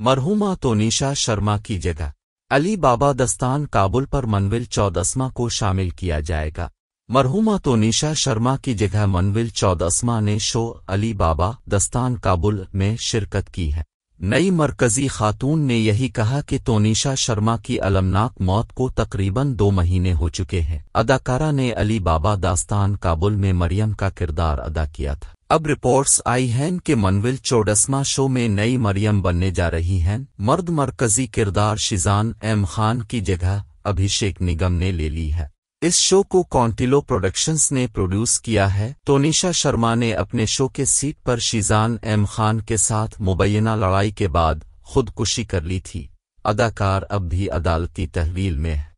मरहुमा तोनीशा शर्मा की जगह। अली बाबा दस्तान काबुल पर मनविल चौदसमा को शामिल किया जाएगा। मरहुमा तोनीशा शर्मा की जगह मनविल चौदसमा ने शो अली बाबा दस्तान काबुल में शिरकत की है। नई मरकजी खातून ने यही कहा कि तोनीशा शर्मा की अलमनाक मौत को तकरीबन दो महीने हो चुके हैं। अदाकारा ने अली बाबा दास्तान काबुल में मरियम का किरदार अदा किया था। अब रिपोर्ट्स आई हैं कि मनविल चौडसमा शो में नई मरियम बनने जा रही हैं। मर्द मरकजी किरदार शिजान एम खान की जगह अभिषेक निगम ने ले ली है। इस शो को कॉन्टिलो प्रोडक्शंस ने प्रोड्यूस किया है। तोनिशा शर्मा ने अपने शो के सीट पर शीजान एम खान के साथ मुबैना लड़ाई के बाद खुदकुशी कर ली थी। अदाकार अब भी अदालती तहवील में है।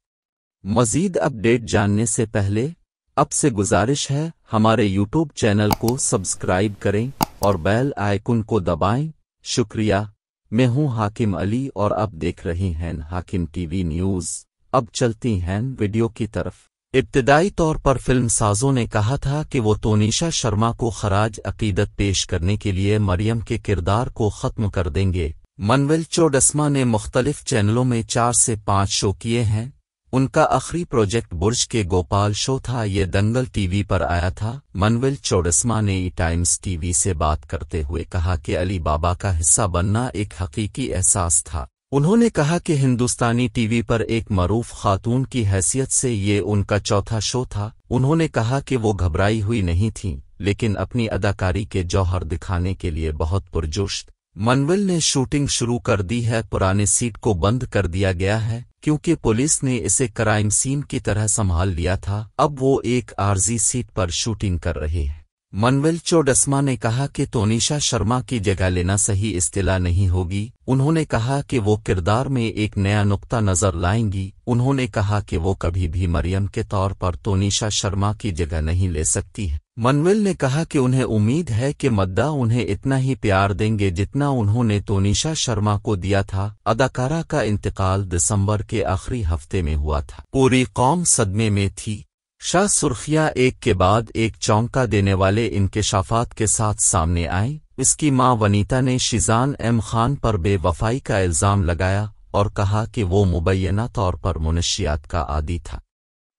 मजीद अपडेट जानने से पहले अब से गुजारिश है, हमारे यूट्यूब चैनल को सब्सक्राइब करें और बेल आइकन को दबाएँ। शुक्रिया। मैं हूँ हाकिम अली और अब देख रही हैं हाकिम टीवी न्यूज़। अब चलती हैं वीडियो की तरफ़। इब्तदाई तौर पर फ़िल्म साजों ने कहा था कि वो तोनीशा शर्मा को खराज अकीदत पेश करने के लिए मरियम के किरदार को ख़त्म कर देंगे। मनविल चोडस्मा ने मुख्तलिफ़ चैनलों में चार से पाँच शो किए हैं। उनका आखिरी प्रोजेक्ट बुर्ज के गोपाल शो था ये दंगल टीवी पर आया था। मनविल चोडस्मा ने ई टाइम्स टीवी से बात करते हुए कहा कि अली बाबा का हिस्सा बनना एक हकीकी एहसास था। उन्होंने कहा कि हिंदुस्तानी टीवी पर एक मरूफ खातून की हैसियत से ये उनका चौथा शो था। उन्होंने कहा कि वो घबराई हुई नहीं थीं, लेकिन अपनी अदाकारी के जौहर दिखाने के लिए बहुत पुरजोश मनविल ने शूटिंग शुरू कर दी है, पुराने सीट को बंद कर दिया गया है, क्योंकि पुलिस ने इसे क्राइम सीन की तरह संभाल लिया था। अब वो एक आरजी सीट पर शूटिंग कर रहे हैं। मनविल चोडस्मा ने कहा कि तोनीशा शर्मा की जगह लेना सही इस्तेला नहीं होगी। उन्होंने कहा कि वो किरदार में एक नया नुक्ता नज़र लाएँगी। उन्होंने कहा कि वो कभी भी मरियम के तौर पर तोनीशा शर्मा की जगह नहीं ले सकती है। मनविल ने कहा कि उन्हें उम्मीद है कि मद्दा उन्हें इतना ही प्यार देंगे जितना उन्होंने तोनीशा शर्मा को दिया था। अदाकारा का इंतकाल दिसंबर के आखिरी हफ़्ते में हुआ था। पूरी कौम सदमे में थी। शाह सुर्खियाँ एक के बाद एक चौंका देने वाले इंकशाफात के साथ सामने आई। इसकी माँ वनीता ने शिजान एम खान पर बेवफाई का इल्ज़ाम लगाया और कहा कि वो मुबैना तौर पर मुनशियात का आदि था।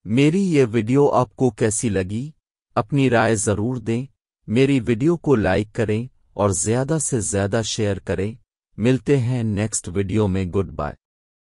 मेरी ये वीडियो आपको कैसी लगी? अपनी राय ज़रूर दें, मेरी वीडियो को लाइक करें और ज़्यादा से ज़्यादा शेयर करें। मिलते हैं नेक्स्ट वीडियो में, गुड बाय।